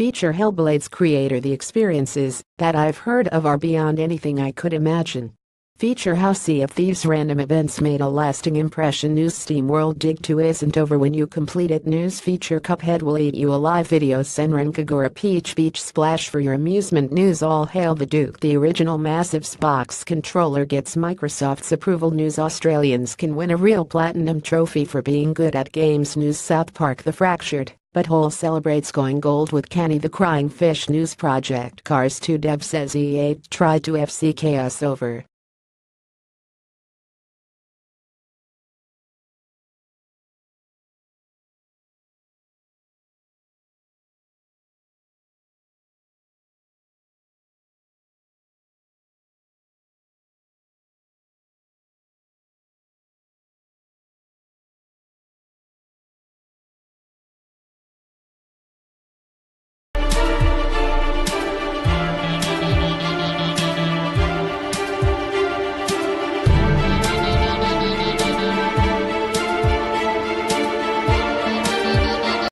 Feature Hellblade's creator The experiences that I've heard of are beyond anything I could imagine. Feature how Sea of Thieves random events made a lasting impression. News Steam World Dig 2 isn't over when you complete it. News Feature Cuphead will eat you alive. Video Senran Kagura Peach Beach Splash for your amusement. News All Hail the Duke. The original Massive Xbox controller gets Microsoft's approval. News Australians can win a real platinum trophy for being good at games. News South Park The Fractured But Whole celebrates going gold with Kenny the Crying Fish News Project. Cars 2 dev says EA tried to FC Chaos over